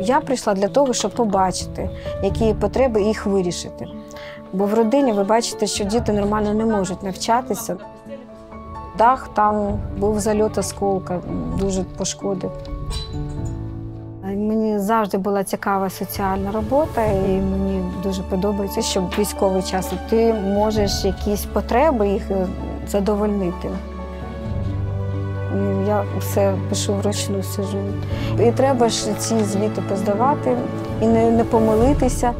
Я прийшла для того, щоб побачити, які потреби їх вирішити. Бо в родині ви бачите, що діти нормально не можуть навчатися. Дах там був зальот осколка, дуже пошкодив. Мені завжди була цікава соціальна робота, і мені дуже подобається, що в військовий час ти можеш якісь потреби їх е, задовольнити я все пишу вручну сижу. І треба ж ці звіти поздавати і не, не помилитися.